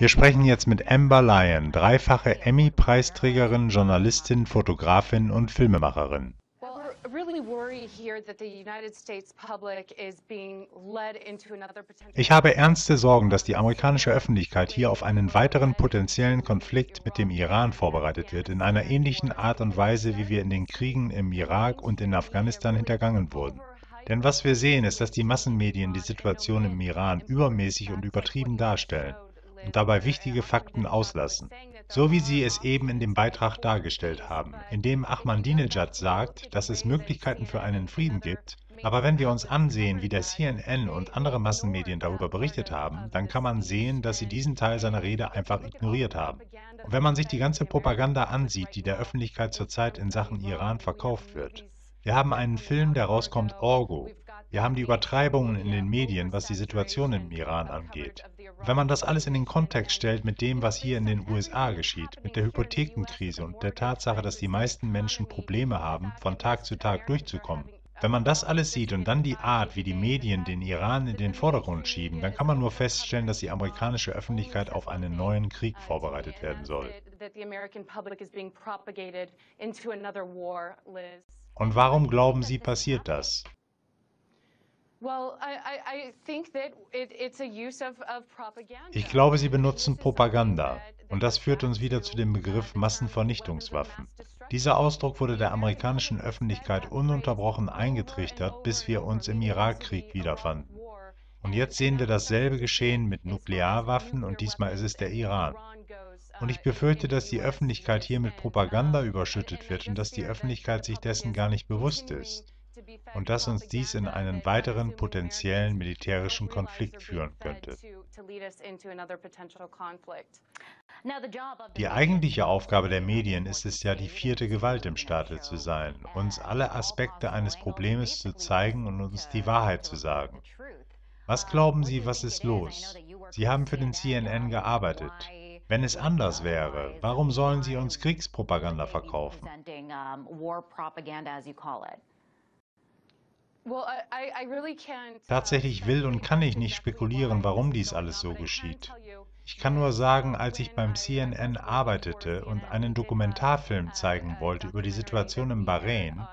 Wir sprechen jetzt mit Amber Lyon, dreifache Emmy-Preisträgerin, Journalistin, Fotografin und Filmemacherin. Ich habe ernste Sorgen, dass die amerikanische Öffentlichkeit hier auf einen weiteren potenziellen Konflikt mit dem Iran vorbereitet wird, in einer ähnlichen Art und Weise, wie wir in den Kriegen im Irak und in Afghanistan hintergangen wurden. Denn was wir sehen, ist, dass die Massenmedien die Situation im Iran übermäßig und übertrieben darstellen und dabei wichtige Fakten auslassen, so wie Sie es eben in dem Beitrag dargestellt haben, in dem Ahmadinejad sagt, dass es Möglichkeiten für einen Frieden gibt, aber wenn wir uns ansehen, wie der CNN und andere Massenmedien darüber berichtet haben, dann kann man sehen, dass sie diesen Teil seiner Rede einfach ignoriert haben. Und wenn man sich die ganze Propaganda ansieht, die der Öffentlichkeit zurzeit in Sachen Iran verkauft wird, wir haben einen Film, der rauskommt, Orgo. Wir haben die Übertreibungen in den Medien, was die Situation im Iran angeht. Wenn man das alles in den Kontext stellt mit dem, was hier in den USA geschieht, mit der Hypothekenkrise und der Tatsache, dass die meisten Menschen Probleme haben, von Tag zu Tag durchzukommen, wenn man das alles sieht und dann die Art, wie die Medien den Iran in den Vordergrund schieben, dann kann man nur feststellen, dass die amerikanische Öffentlichkeit auf einen neuen Krieg vorbereitet werden soll. Und warum glauben Sie, passiert das? Ich glaube, sie benutzen Propaganda. Und das führt uns wieder zu dem Begriff Massenvernichtungswaffen. Dieser Ausdruck wurde der amerikanischen Öffentlichkeit ununterbrochen eingetrichtert, bis wir uns im Irakkrieg wiederfanden. Und jetzt sehen wir dasselbe geschehen mit Nuklearwaffen und diesmal ist es der Iran. Und ich befürchte, dass die Öffentlichkeit hier mit Propaganda überschüttet wird und dass die Öffentlichkeit sich dessen gar nicht bewusst ist und dass uns dies in einen weiteren potenziellen militärischen Konflikt führen könnte. Die eigentliche Aufgabe der Medien ist es ja, die vierte Gewalt im Staate zu sein, uns alle Aspekte eines Problems zu zeigen und uns die Wahrheit zu sagen. Was glauben Sie, was ist los? Sie haben für den CNN gearbeitet. Wenn es anders wäre, warum sollen Sie uns Kriegspropaganda verkaufen? Tatsächlich will und kann ich nicht spekulieren, warum dies alles so geschieht. Ich kann nur sagen, als ich beim CNN arbeitete und einen Dokumentarfilm zeigen wollte über die Situation in Bahrain,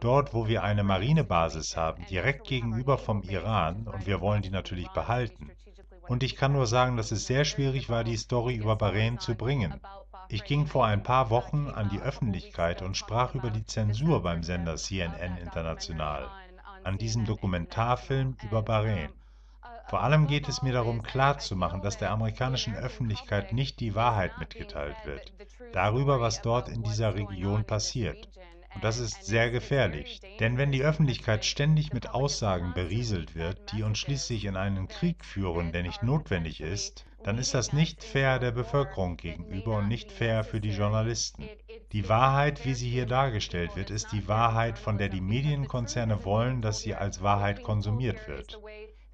dort wo wir eine Marinebasis haben, direkt gegenüber vom Iran und wir wollen die natürlich behalten. Und ich kann nur sagen, dass es sehr schwierig war, die Story über Bahrain zu bringen. Ich ging vor ein paar Wochen an die Öffentlichkeit und sprach über die Zensur beim Sender CNN International an diesem Dokumentarfilm über Bahrain. Vor allem geht es mir darum klarzumachen, dass der amerikanischen Öffentlichkeit nicht die Wahrheit mitgeteilt wird, darüber, was dort in dieser Region passiert. Und das ist sehr gefährlich, denn wenn die Öffentlichkeit ständig mit Aussagen berieselt wird, die uns schließlich in einen Krieg führen, der nicht notwendig ist, dann ist das nicht fair der Bevölkerung gegenüber und nicht fair für die Journalisten. Die Wahrheit, wie sie hier dargestellt wird, ist die Wahrheit, von der die Medienkonzerne wollen, dass sie als Wahrheit konsumiert wird.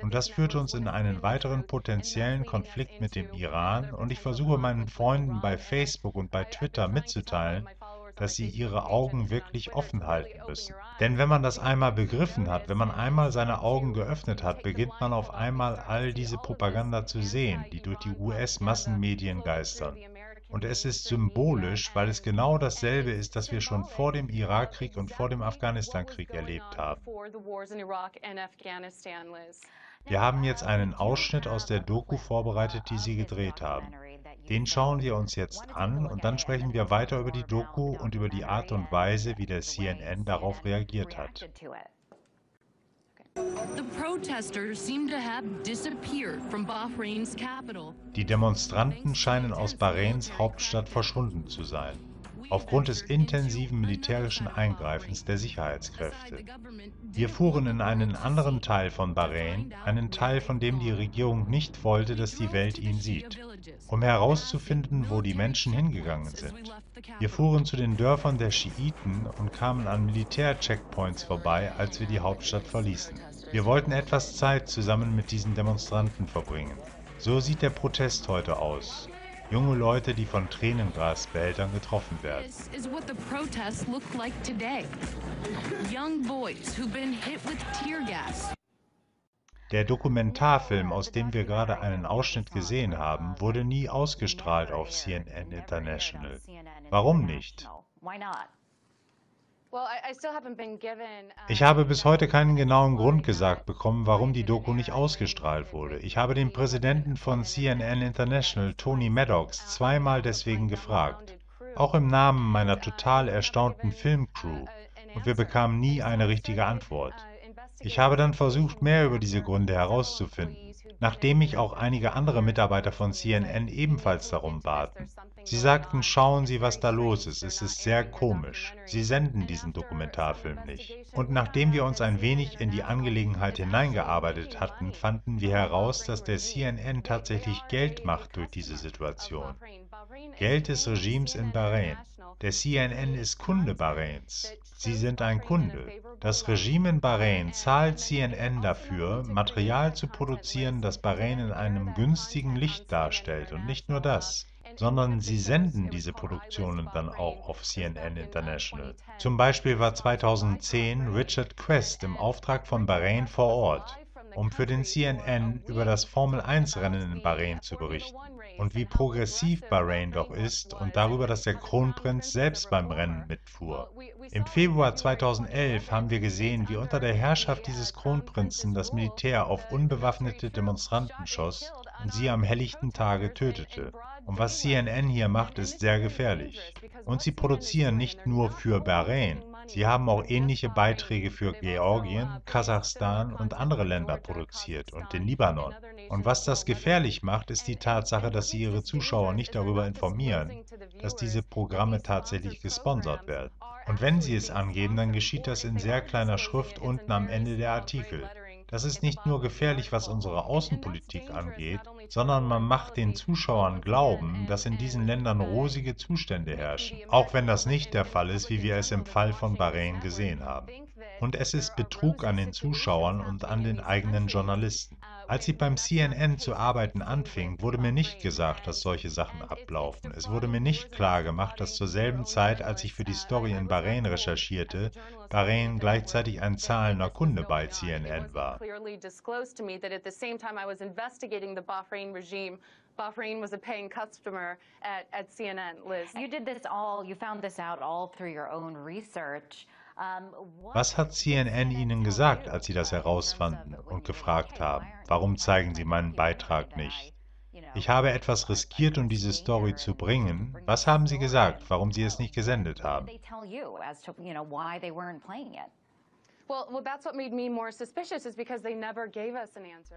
Und das führt uns in einen weiteren potenziellen Konflikt mit dem Iran und ich versuche meinen Freunden bei Facebook und bei Twitter mitzuteilen, dass sie ihre Augen wirklich offen halten müssen. Denn wenn man das einmal begriffen hat, wenn man einmal seine Augen geöffnet hat, beginnt man auf einmal all diese Propaganda zu sehen, die durch die US-Massenmedien geistern. Und es ist symbolisch, weil es genau dasselbe ist, das wir schon vor dem Irakkrieg und vor dem Afghanistankrieg erlebt haben. Wir haben jetzt einen Ausschnitt aus der Doku vorbereitet, die Sie gedreht haben. Den schauen wir uns jetzt an und dann sprechen wir weiter über die Doku und über die Art und Weise, wie der CNN darauf reagiert hat. Die Demonstranten scheinen aus Bahrains Hauptstadt verschwunden zu sein aufgrund des intensiven militärischen Eingreifens der Sicherheitskräfte. Wir fuhren in einen anderen Teil von Bahrain, einen Teil, von dem die Regierung nicht wollte, dass die Welt ihn sieht, um herauszufinden, wo die Menschen hingegangen sind. Wir fuhren zu den Dörfern der Schiiten und kamen an Militärcheckpoints vorbei, als wir die Hauptstadt verließen. Wir wollten etwas Zeit zusammen mit diesen Demonstranten verbringen. So sieht der Protest heute aus junge Leute, die von Tränengasbehältern getroffen werden. Der Dokumentarfilm, aus dem wir gerade einen Ausschnitt gesehen haben, wurde nie ausgestrahlt auf CNN International. Warum nicht? Ich habe bis heute keinen genauen Grund gesagt bekommen, warum die Doku nicht ausgestrahlt wurde. Ich habe den Präsidenten von CNN International, Tony Maddox, zweimal deswegen gefragt, auch im Namen meiner total erstaunten Filmcrew, und wir bekamen nie eine richtige Antwort. Ich habe dann versucht, mehr über diese Gründe herauszufinden, nachdem mich auch einige andere Mitarbeiter von CNN ebenfalls darum baten. Sie sagten, schauen Sie, was da los ist, es ist sehr komisch. Sie senden diesen Dokumentarfilm nicht. Und nachdem wir uns ein wenig in die Angelegenheit hineingearbeitet hatten, fanden wir heraus, dass der CNN tatsächlich Geld macht durch diese Situation. Geld des Regimes in Bahrain. Der CNN ist Kunde Bahrains. Sie sind ein Kunde. Das Regime in Bahrain zahlt CNN dafür, Material zu produzieren, das Bahrain in einem günstigen Licht darstellt. Und nicht nur das sondern sie senden diese Produktionen dann auch auf CNN International. Zum Beispiel war 2010 Richard Quest im Auftrag von Bahrain vor Ort um für den CNN über das Formel-1-Rennen in Bahrain zu berichten und wie progressiv Bahrain doch ist und darüber, dass der Kronprinz selbst beim Rennen mitfuhr. Im Februar 2011 haben wir gesehen, wie unter der Herrschaft dieses Kronprinzen das Militär auf unbewaffnete Demonstranten schoss und sie am helllichten Tage tötete. Und was CNN hier macht, ist sehr gefährlich. Und sie produzieren nicht nur für Bahrain, Sie haben auch ähnliche Beiträge für Georgien, Kasachstan und andere Länder produziert und den Libanon. Und was das gefährlich macht, ist die Tatsache, dass sie ihre Zuschauer nicht darüber informieren, dass diese Programme tatsächlich gesponsert werden. Und wenn sie es angeben, dann geschieht das in sehr kleiner Schrift unten am Ende der Artikel. Das ist nicht nur gefährlich, was unsere Außenpolitik angeht, sondern man macht den Zuschauern glauben, dass in diesen Ländern rosige Zustände herrschen, auch wenn das nicht der Fall ist, wie wir es im Fall von Bahrain gesehen haben. Und es ist Betrug an den Zuschauern und an den eigenen Journalisten. Als ich beim CNN zu arbeiten anfing, wurde mir nicht gesagt, dass solche Sachen ablaufen. Es wurde mir nicht klar gemacht, dass zur selben Zeit, als ich für die Story in Bahrain recherchierte, Bahrain gleichzeitig ein zahlender Kunde bei CNN war. Bahrain was a paying customer at, at CNN, Liz. You did this all, you found this out all through your own research. Was hat CNN Ihnen gesagt, als Sie das herausfanden und gefragt haben, warum zeigen Sie meinen Beitrag nicht? Ich habe etwas riskiert, um diese Story zu bringen. Was haben Sie gesagt, warum Sie es nicht gesendet haben?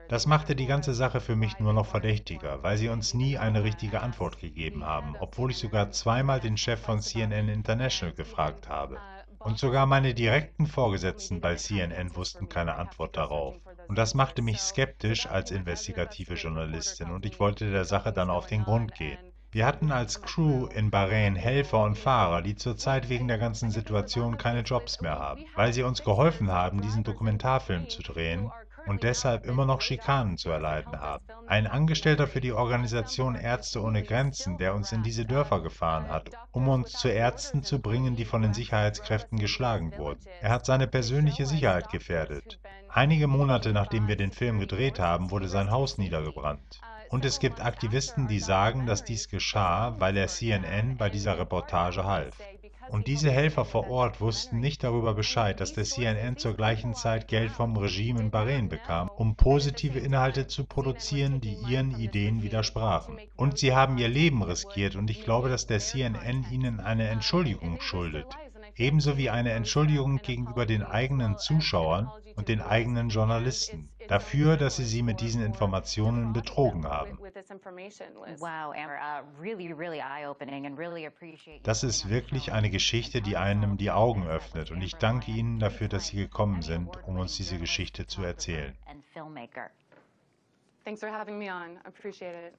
Das machte die ganze Sache für mich nur noch verdächtiger, weil sie uns nie eine richtige Antwort gegeben haben, obwohl ich sogar zweimal den Chef von CNN International gefragt habe. Und sogar meine direkten Vorgesetzten bei CNN wussten keine Antwort darauf. Und das machte mich skeptisch als investigative Journalistin und ich wollte der Sache dann auf den Grund gehen. Wir hatten als Crew in Bahrain Helfer und Fahrer, die zurzeit wegen der ganzen Situation keine Jobs mehr haben, weil sie uns geholfen haben, diesen Dokumentarfilm zu drehen und deshalb immer noch Schikanen zu erleiden haben. Ein Angestellter für die Organisation Ärzte ohne Grenzen, der uns in diese Dörfer gefahren hat, um uns zu Ärzten zu bringen, die von den Sicherheitskräften geschlagen wurden. Er hat seine persönliche Sicherheit gefährdet. Einige Monate nachdem wir den Film gedreht haben, wurde sein Haus niedergebrannt. Und es gibt Aktivisten, die sagen, dass dies geschah, weil er CNN bei dieser Reportage half. Und diese Helfer vor Ort wussten nicht darüber Bescheid, dass der CNN zur gleichen Zeit Geld vom Regime in Bahrain bekam, um positive Inhalte zu produzieren, die ihren Ideen widersprachen. Und sie haben ihr Leben riskiert. Und ich glaube, dass der CNN ihnen eine Entschuldigung schuldet. Ebenso wie eine Entschuldigung gegenüber den eigenen Zuschauern und den eigenen Journalisten dafür, dass sie sie mit diesen Informationen betrogen haben. Das ist wirklich eine Geschichte, die einem die Augen öffnet und ich danke Ihnen dafür, dass Sie gekommen sind, um uns diese Geschichte zu erzählen. Thanks for having me on. I appreciate it.